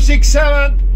267